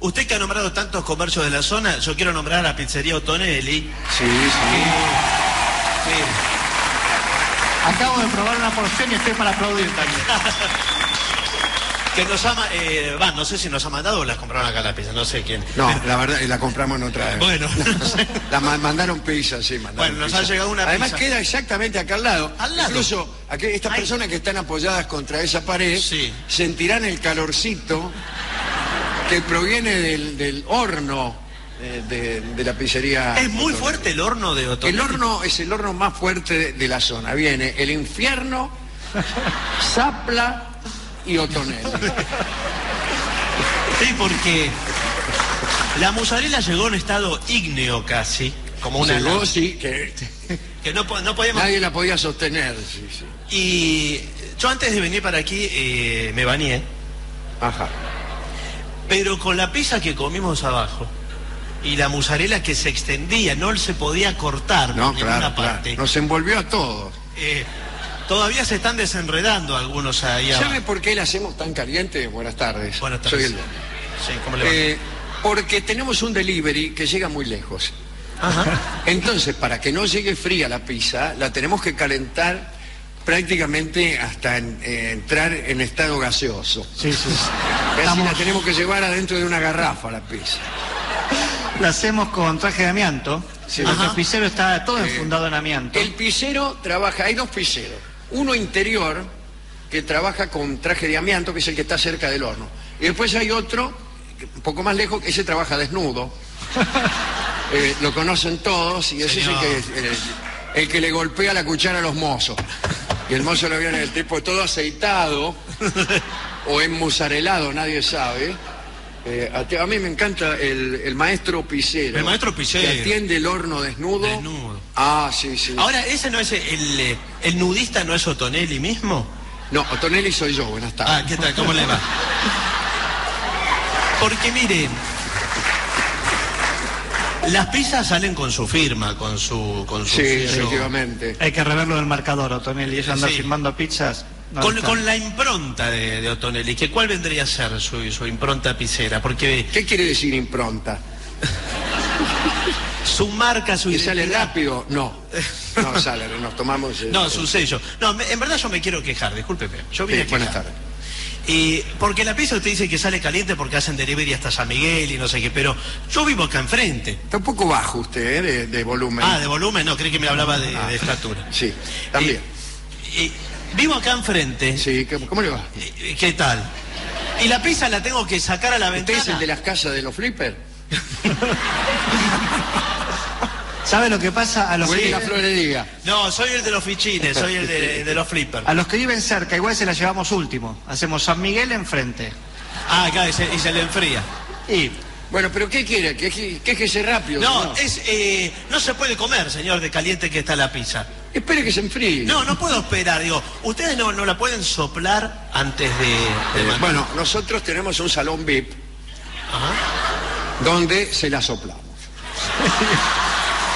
Usted que ha nombrado tantos comercios de la zona, yo quiero nombrar a Pizzería Otonelli. Sí, sí. Sí. Acabo de probar una porción y estoy para aplaudir también. Que nos ha, eh, va, no sé si nos ha mandado o las compraron acá la pizza, no sé quién. No, la verdad, la compramos en otra. Bueno, no sé. La ma- mandaron pizza, sí, mandaron Bueno, nos pizza. ha llegado una Además pizza. queda exactamente acá al lado. Al lado. Incluso aqu- estas Ay. personas que están apoyadas contra esa pared Sí. sentirán el calorcito que proviene del, del horno eh, de, de la pizzería. Es muy fuerte el horno de Otonelli. El horno es el horno más fuerte de, de la zona. Viene el infierno, Zapla y Otonelli. Sí, porque la mozzarella llegó en estado ígneo casi, como una Llegó, sí, que que no, no podíamos... nadie la podía sostener. Sí, sí. Y yo antes de venir para aquí eh, me bañé, Ajá. Pero con la pizza que comimos abajo y la mozzarella que se extendía, no se podía cortar No, ninguna claro, parte. Nos envolvió a todos. Eh, todavía se están desenredando algunos ahí abajo. ¿Sabe por qué la hacemos tan caliente? Buenas tardes. Buenas tardes. Soy el- Sí, ¿cómo le va? Eh, porque tenemos un delivery que llega muy lejos. Ajá. Entonces, para que no llegue fría la pizza, la tenemos que calentar prácticamente hasta en- eh, entrar en estado gaseoso. Sí, sí. Casi Estamos- la tenemos que llevar adentro de una garrafa la pizza. La hacemos con traje de amianto. Sí. Nuestro Ajá. pizzero está todo Eh, enfundado en amianto. El pizzero trabaja, hay dos pizzeros. Uno interior, que trabaja con traje de amianto, que es el que está cerca del horno. Y después hay otro, un poco más lejos, que ese trabaja desnudo. Eh, lo conocen todos y ese Señor. es el que, el, el que le golpea la cuchara a los mozos. Y el mozo lo viene el tipo todo aceitado o enmusarelado, nadie sabe. Eh, a, mí me encanta el, el maestro pizzero. El maestro pizzero. Que atiende el horno desnudo. Desnudo. Ah, sí, sí. Ahora, ¿ese no es el, el nudista no es Otonelli mismo? No, Otonelli soy yo, buenas tardes. Ah, ¿qué tal? ¿Cómo le va? Porque miren, las pizzas salen con su firma, con su, con su sí, sello. efectivamente. Hay que reverlo del marcador, Otonelli. Eso andar Sí. firmando pizzas. Con, la impronta de, de Otonelli, que ¿cuál vendría a ser su, su impronta pizzera? Porque ¿Qué quiere decir impronta? su marca, su ¿Que sale rápido? No. No sale, nos tomamos... eh, No, su sello. No, me- en verdad yo me quiero quejar, discúlpeme. Yo vine Sí, a buenas quejar. tardes. Y porque la pizza usted dice que sale caliente porque hacen delivery hasta San Miguel y no sé qué, pero yo vivo acá enfrente. Está un poco bajo usted, ¿eh? de, de volumen. Ah, de volumen, no, creí que me hablaba de, de estatura. Sí, también. Y- y vivo acá enfrente. Sí, ¿cómo, cómo le va? Y- ¿Qué tal? Y la pizza la tengo que sacar a la ¿Usted ventana. es el de las casas de los flippers? ¿Sabe lo que pasa? A los, ¿O el que la florería? No, soy el de los fichines, soy el de, de los flippers. a los que viven cerca, igual se la llevamos último. Hacemos San Miguel enfrente. Ah, acá, y se, y se le enfría. Y Bueno, pero ¿qué quiere? Que que- quéjese rápido. No, señor. es, eh, no se puede comer, señor, de caliente que está la pizza. Espere que se enfríe. No, no puedo esperar, digo, ustedes no, no la pueden soplar antes de... de Eh, bueno, nosotros tenemos un salón VIP Ajá. donde se la soplamos.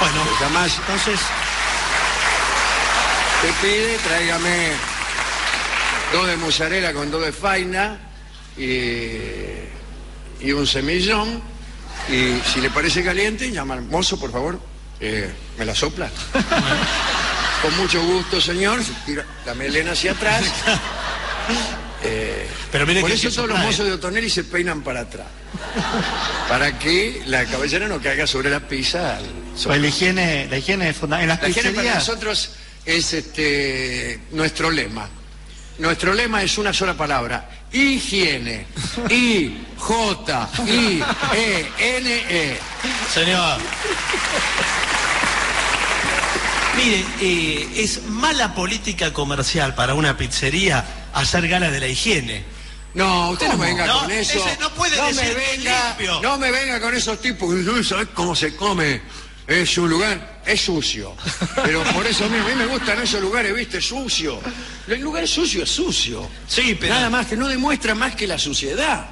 Bueno, Además, entonces, te pide, tráigame dos de mozzarella con dos de faina y, y un semillón. Y si le parece caliente, llama al mozo, por favor. Eh, ¿Me la sopla? Con mucho gusto, señor. Se tira la melena hacia atrás. pero mire Por que eso que todos los mozos de Otonelli se peinan para atrás. Para que la cabellera no caiga sobre la pizza. al pues sobre- la higiene, la higiene es fundamental. La higiene para pizzerías, nosotros es este nuestro lema. Nuestro lema es una sola palabra. Higiene. I, J, I, E, N, E. Señor. Mire, eh, es mala política comercial para una pizzería hacer gala de la higiene. No, usted no venga No, con eso. ese no puede me decir venga, limpio. no me venga con esos tipos. que, ¿Sabes cómo se come? Es un lugar, es sucio. Pero por eso mismo, a mí me gustan esos lugares, viste, sucio. El lugar sucio es sucio. Sí, pero Nada más que no demuestra más que la suciedad.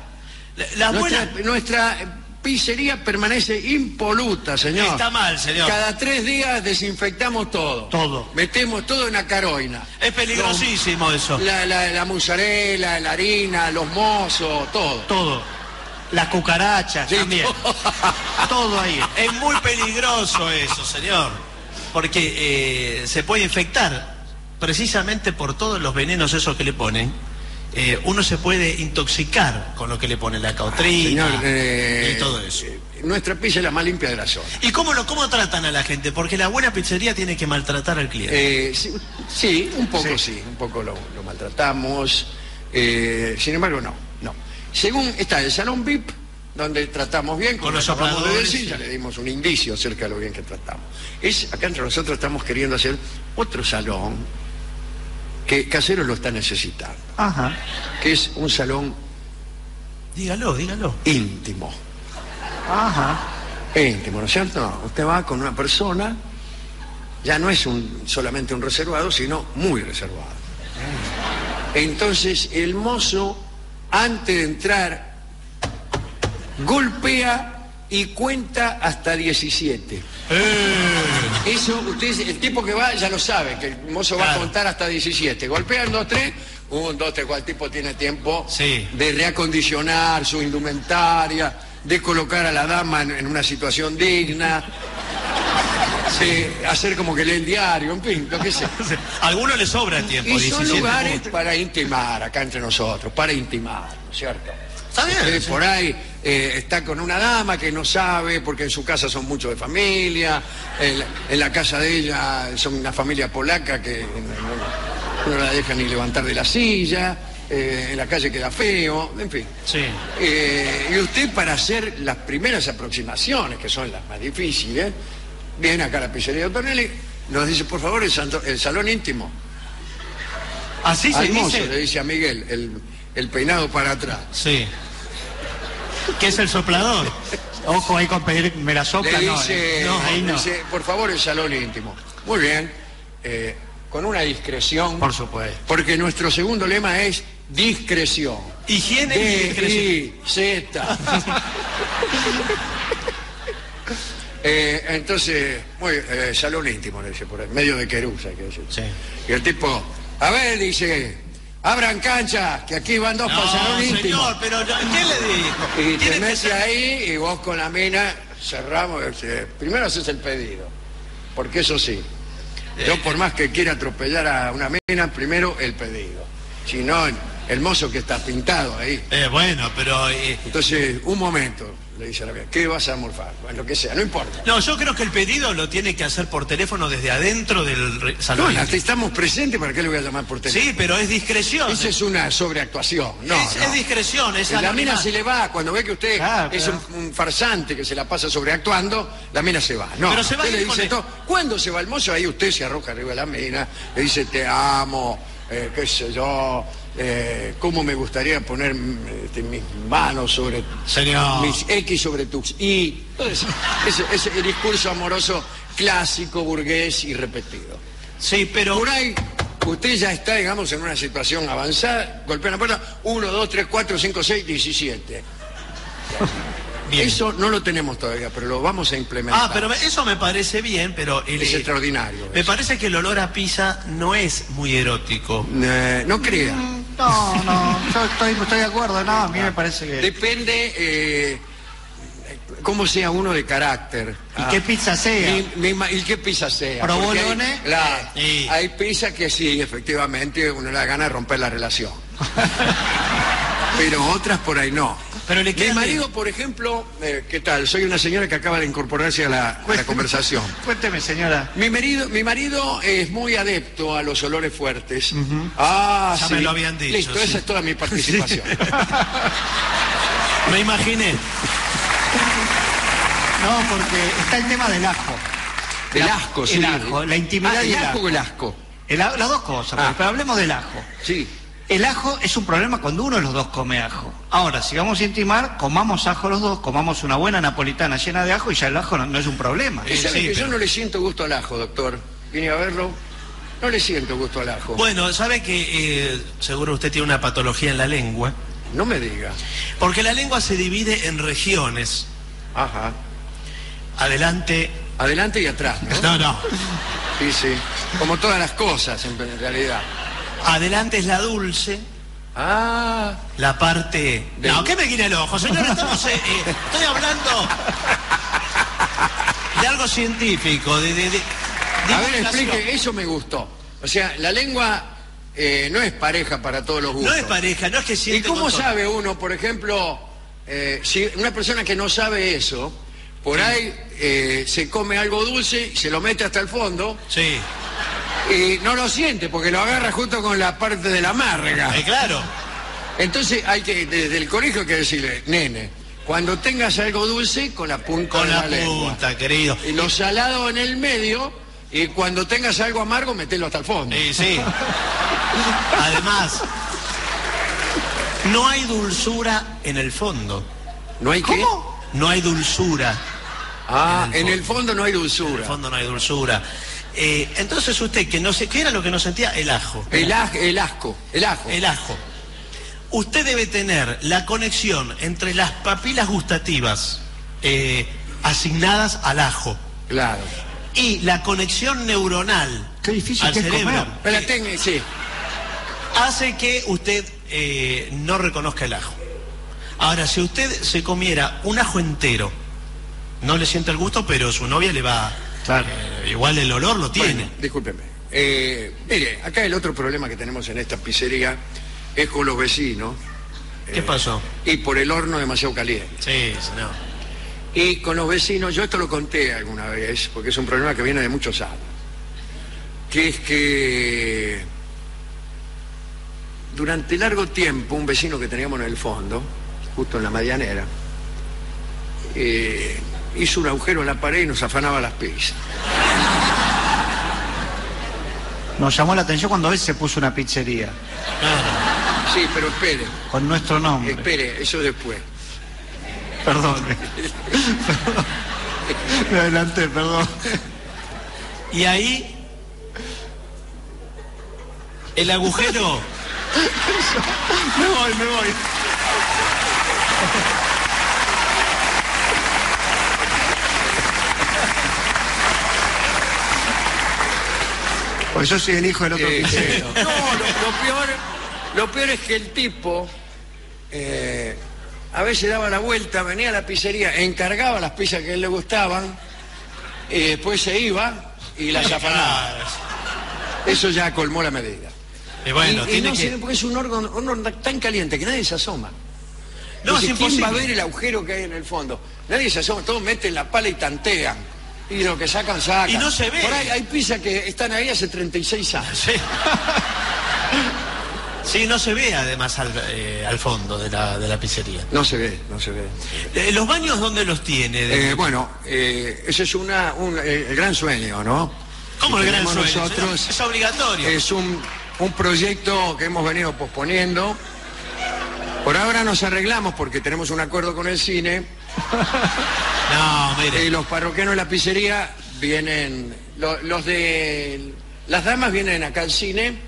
la, la nuestra, buena nuestra pizzería permanece impoluta, señor. está mal, señor. Cada tres días desinfectamos todo. Todo. Metemos todo en la caroina. Es peligrosísimo eso. La, la, la mozzarella, la harina, los mozos, todo. todo. Las cucarachas Sí, también. Todo ahí. Es muy peligroso eso, señor. Porque eh, se puede infectar precisamente por todos los venenos esos que le ponen. Eh, uno se puede intoxicar con lo que le ponen la cautrina Señor, eh, y todo eso. eh, nuestra pizza es la más limpia de la zona. ¿Y cómo, lo, cómo tratan a la gente? Porque la buena pizzería tiene que maltratar al cliente. Sí, sí, un poco sí, un poco lo, lo maltratamos. sin embargo, no, no. Según está el salón VIP, donde tratamos bien, Con los de decir, ya le dimos un indicio acerca de lo bien que tratamos. Es, acá entre nosotros estamos queriendo hacer otro salón que Casero lo está necesitando, Ajá. que es un salón dígalo, dígalo. íntimo. Ajá. íntimo, ¿no es cierto? Usted va con una persona, ya no es un, solamente un reservado, sino muy reservado. Entonces el mozo, antes de entrar, golpea y cuenta hasta 17. Eso, usted, el tipo que va ya lo sabe, que el mozo va a contar hasta 17. Golpea el 2, 3, un, 2, 3, cual tipo tiene tiempo Sí. de reacondicionar su indumentaria, de colocar a la dama en, en una situación digna, de hacer como que lee el diario, en fin, lo que sea. A algunos les sobra tiempo. Y son 17 lugares para intimar acá entre nosotros, para intimar, ¿no es cierto? Está bien, sí. por ahí eh, está con una dama que no sabe, porque en su casa son muchos de familia, en la, en la casa de ella son una familia polaca que no, no la deja ni levantar de la silla, eh, en la calle queda feo, en fin. Sí. Eh, y usted para hacer las primeras aproximaciones, que son las más difíciles, viene acá a la pizzería de Tornelli, nos dice, por favor, el, santo- el salón íntimo. Así se Al mozo dice. le dice a Miguel, el, el peinado para atrás. Sí. ¿Qué es el soplador? Ojo ahí con pedir me la sopla, Le no. dice, eh. No, ahí no. dice, por favor, el salón íntimo. Muy bien, eh, con una discreción, Por supuesto. porque nuestro segundo lema es discreción. Higiene y D, discreción. I, Z. Eh, entonces, muy, eh, salón íntimo, le dice por ahí, medio de querusa, hay que decir. Sí. Y el tipo, a ver, dice, abran cancha, que aquí van dos No, íntimo. señor, pero ¿qué le dijo? Y te que metes ahí y vos con la mina cerramos. eh, Primero haces el pedido, porque eso sí, yo por más que quiera atropellar a una mina, primero el pedido. Si no, el mozo que está pintado ahí. Eh, bueno, pero... eh, Entonces, un momento, le dice a la mina, ¿qué vas a morfar? Bueno, lo que sea, no importa. no, yo creo que el pedido lo tiene que hacer por teléfono desde adentro del re- No, salón. hasta estamos presentes, ¿para qué le voy a llamar por teléfono? Sí, pero es discreción. Esa es una sobreactuación. No, es, no. es discreción, es la mina se le va, cuando ve que usted Claro, es claro. un, un farsante que se la pasa sobreactuando, la mina se va. No, Pero se va usted le con dice todo. ¿Cuándo se va el mozo? Ahí usted se arroja arriba de la mina, le dice te amo, eh, qué sé yo, eh, cómo me gustaría poner este, mis manos sobre Señor. mis X sobre tus Y. Entonces, ese, discurso amoroso clásico, burgués y repetido. Sí, pero... Por ahí, usted ya está, digamos, en una situación avanzada, golpea la puerta, 1, 2, 3, 4, 5, 6, 17. Bien. Eso no lo tenemos todavía, pero lo vamos a implementar. Ah, pero eso me parece bien, pero... el- Es extraordinario. Me eso. parece que el olor a pizza no es muy erótico. Eh, no crea. No, no, yo estoy, estoy de acuerdo, no, a mí me parece que... Depende eh, cómo sea uno de carácter. ¿Y Ah. qué pizza sea? Mi- mi ma- ¿Y qué pizza sea? Hay- ¿Provolone? claro, Sí. hay pizza que sí, efectivamente, uno le da ganas de romper la relación. Pero otras por ahí no. Pero le Mi marido, por ejemplo, eh, ¿qué tal? Soy una señora que acaba de incorporarse a la, a la conversación. Cuénteme, señora. Mi marido, mi marido es muy adepto a los olores fuertes. Ah, Ya sí. me lo habían dicho, Listo, sí. esa es toda mi participación. Me imaginé. No, porque está el tema del ajo. Del La- asco, sí. El ajo, la intimidad Ah, y ¿el el asco ajo. o el asco? El las dos cosas, Ah. pero hablemos del ajo. Sí. El ajo es un problema cuando uno de los dos come ajo. Ahora, si vamos a intimar, comamos ajo los dos, comamos una buena napolitana llena de ajo y ya el ajo no, no es un problema. ¿Sabe sí, que yo no le siento gusto al ajo, doctor? Vine a verlo. No le siento gusto al ajo. Bueno, sabe que eh, seguro usted tiene una patología en la lengua, No me diga. porque la lengua se divide en regiones. Ajá. Adelante. Adelante y atrás, ¿no? No, no. Sí, sí. Como todas las cosas, en realidad. Adelante es la dulce Ah, La parte... No, ¿qué me guiña el ojo, señor? Estamos, eh, eh, estoy hablando de algo científico, de... de- de a ver, explique, eso me gustó. O sea, la lengua eh, no es pareja para todos los gustos. No es pareja, no es que ¿Y siente... cómo con todo. sabe uno, por ejemplo, eh, si una persona que no sabe eso, por ahí se come algo dulce y se lo mete hasta el fondo Sí, y no lo siente porque lo agarra justo con la parte de la amarga? eh, claro. Entonces hay que, desde el colegio hay que decirle, nene, cuando tengas algo dulce, con la punta Con de la la, lengua. punta, querido. Y lo salado en el medio, y cuando tengas algo amargo, metelo hasta el fondo. Sí, sí. Además, no hay dulzura en el fondo. ¿No hay qué? No hay dulzura. Ah, En el en el fondo no hay En el dulzura. fondo no hay dulzura. Eh, entonces usted, que no sé, ¿qué era lo que no sentía? El ajo. El, aj- el asco, el ajo. El ajo. Usted debe tener la conexión entre las papilas gustativas eh, asignadas al ajo Claro. y la conexión neuronal Qué difícil al que es cerebro comer. Pero la tenga, sí. hace que usted eh, no reconozca el ajo. Ahora, si usted se comiera un ajo entero, no le siente el gusto, pero su novia le va... Claro. Eh, igual el olor lo tiene. Bueno, discúlpeme. Eh, mire, acá el otro problema que tenemos en esta pizzería es con los vecinos ¿Qué pasó? y por el horno demasiado caliente. Sí, señor. Y con los vecinos, yo esto lo conté alguna vez, porque es un problema que viene de muchos años, que es que durante largo tiempo un vecino que teníamos en el fondo, justo en la medianera, eh, hizo un agujero en la pared y nos afanaba las pizzas. Nos llamó la atención cuando a veces se puso una pizzería Sí, pero espere, con nuestro nombre. espere, eso después. Perdón. Me adelanté, perdón. Y ahí el agujero Me voy, me voy. Pues yo soy el hijo del otro Eh, pizzero. no, lo, lo peor, lo peor es que el tipo eh, a veces daba la vuelta, venía a la pizzería, encargaba las pizzas que a él le gustaban, y después se iba y las afanaba. Eso ya colmó la medida. Y bueno, y, no que... porque es un horno tan caliente que nadie se asoma. No, es Entonces, ¿Quién va a ver el agujero que hay en el fondo? Nadie se asoma, todos meten la pala y tantean. Y lo que sacan, sacan. Y no se ve. Por ahí hay pizzas que están ahí hace 36 años. Sí. Sí, no se ve además al, eh, al fondo de la, de la pizzería. No se ve, no se ve. Eh, ¿Los baños dónde los tiene? De- Eh, bueno, ese es una, un el gran sueño, ¿no? ¿Cómo que el gran sueño? nosotros? Es obligatorio. es un, un proyecto que hemos venido posponiendo. Por ahora nos arreglamos porque tenemos un acuerdo con el cine No, y mire. los parroquianos de la pizzería vienen, lo- los de las damas vienen acá al cine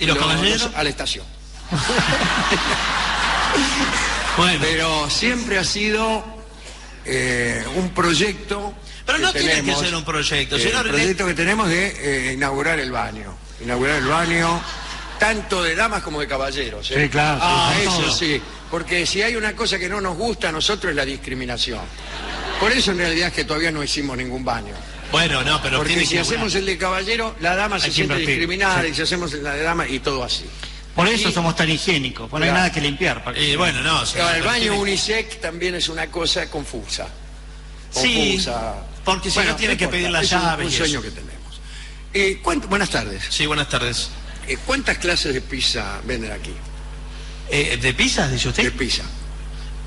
¿Y los caballeros? a la estación. Bueno. Pero siempre ha sido eh, un proyecto. Pero no tiene que ser un proyecto, eh. El proyecto que tenemos de eh, inaugurar el baño. Inaugurar el baño, tanto de damas como de caballeros. ¿eh? Sí, claro, Ah, eso todo. sí. Porque si hay una cosa que no nos gusta a nosotros es la discriminación. Por eso en realidad es que todavía no hicimos ningún baño. Bueno, no, pero Porque tiene si que hacemos el de caballero, la dama se siente invertir, discriminada sí. y si hacemos la de dama y todo así. Por eso Y- somos tan higiénicos, no hay nada que limpiar. para que- Y bueno, no. el baño tiene- unisex también es una cosa confusa. Sí, Confusa. porque si no tiene que pedir la es llave Un, sueño que tenemos. Eh, ¿cuánt- buenas tardes. Sí, buenas tardes. Eh, ¿Cuántas clases de pizza venden aquí? Eh, ¿De pizzas, dice De usted? pizza.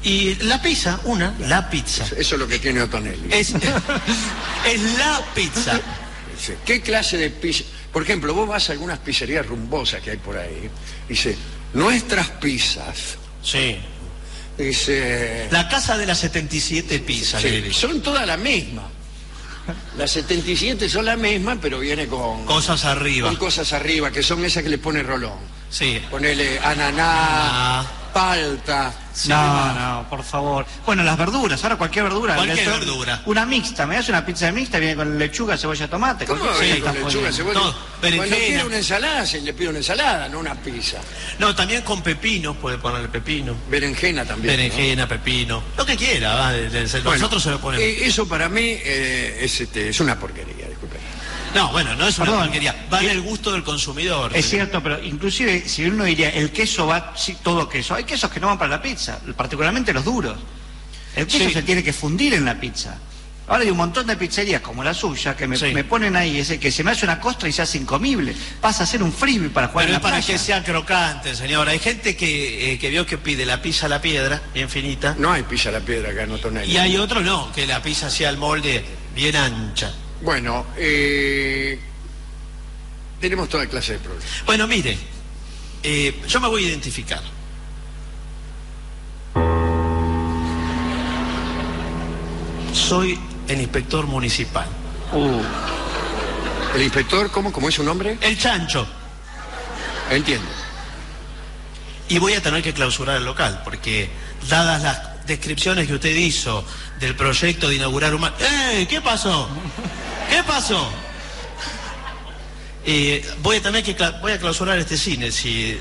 Y la pizza, una, la pizza. Eso es lo que tiene Otonelli. Es, es la pizza. ¿Qué clase de pizza? Por ejemplo, vos vas a algunas pizzerías rumbosas que hay por ahí. Dice, nuestras pizzas. Sí. Dice, La casa de las 77 pizzas. sí, son todas la misma. Las 77 son la misma, pero viene con, Cosas arriba. con cosas arriba, que son esas que le pone Rolón. Sí. Ponele ananá, Ah, palta. No, no, por favor. Bueno, las verduras, ahora cualquier verdura. Cualquier verdura. Una mixta, me das una pizza mixta, viene con lechuga, cebolla, tomate. ¿Cómo cualquier- va a venir Sí, con está lechuga, cebolla? Todo, Cuando quiere una ensalada, se le pide una ensalada, no una pizza. No, también con pepino, puede ponerle pepino. Berenjena también. ¿no? Berenjena, pepino. Lo que quiera, va, de- de- de- Bueno, nosotros se lo ponemos. eh, eso para mí eh, es, este, es una porquería. No, bueno, no es una Perdón. porquería. Va en el gusto del consumidor. Es cierto, pero inclusive si uno diría el queso va, sí, todo queso, hay quesos que no van para la pizza, particularmente los duros. El queso Sí. se tiene que fundir en la pizza. Ahora hay un montón de pizzerías como la suya que me, Sí. me ponen ahí ese que se me hace una costra y se hace incomible. Pasa a ser un frisbee para jugar Pero en es para playa. que sea crocante, señor. Hay gente que, eh, que vio que pide la pizza a la piedra, bien finita. No hay pizza a la piedra acá en Otonel. Y hay otro no, que la pizza sea el molde bien ancha. Bueno, eh, tenemos toda clase de problemas. Bueno, mire, eh, yo me voy a identificar. Soy el inspector municipal. Uh, ¿El inspector, cómo? ¿Cómo es su nombre? El chancho. Entiendo. Y voy a tener que clausurar el local, porque dadas las descripciones que usted hizo del proyecto de inaugurar un... ¡Eh! ¿Qué pasó? ¿Qué pasó? Eh, voy a tener que voy a clausurar este cine si,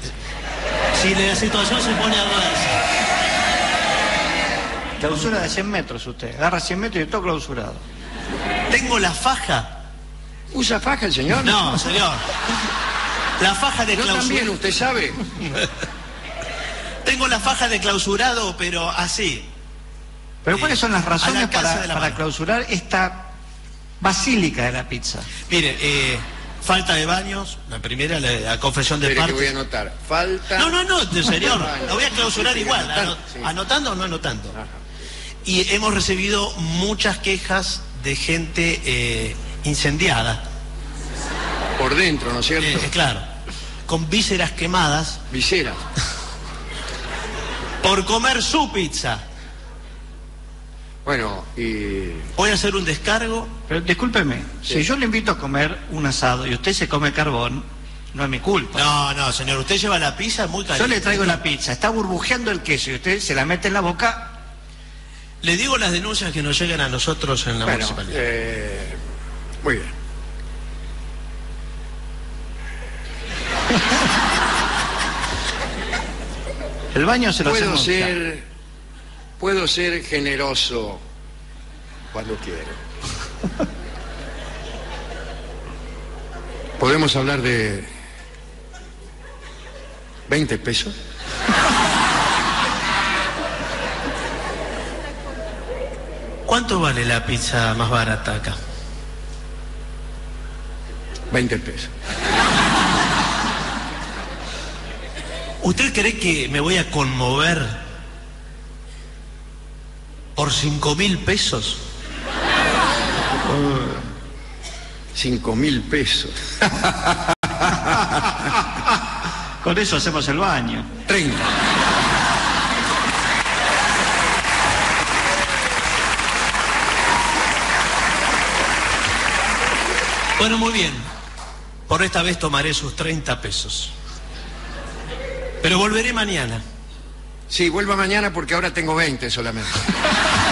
si la situación se pone adversa. clausura de 100 metros usted. Agarra 100 metros y todo clausurado. Tengo la faja. ¿Usa faja el señor? No, señor. La faja de Yo también, usted sabe. Tengo la faja de clausurado, pero así. Pero Eh, ¿cuáles son las a razones la para, la clausurar esta basílica de la pizza? Mire, eh, falta de baños, la primera, la, la confesión de Espere que voy a partes. anotar. Falta... No, no, no, señor, la voy a clausurar Sí, igual, anotando, ano- sí. anotando o no anotando. Ajá. Y hemos recibido muchas quejas de gente eh, incendiada, Por dentro, ¿no es cierto? eh, claro, con vísceras quemadas Visera. por comer su pizza. Bueno, y... Voy a hacer un descargo. Pero discúlpeme, Sí. si yo le invito a comer un asado y usted se come carbón, no es mi culpa. No, no, señor, usted lleva la pizza muy Yo caliente. le traigo la pizza, está burbujeando el queso y usted se la mete en la boca. Le digo las denuncias que nos llegan a nosotros en la Bueno, municipalidad. eh, muy bien. El baño se lo Puedo hacemos. ser... Puedo ser generoso cuando quiero. ¿Podemos hablar de 20 pesos? ¿Cuánto vale la pizza más barata acá? 20 pesos. ¿Usted cree que me voy a conmover por cinco mil pesos? 5 mil pesos. Con eso hacemos el baño. 30. Bueno, muy bien. Por esta vez tomaré sus 30 pesos. Pero volveré mañana. Sí, vuelva mañana porque ahora tengo 20 solamente.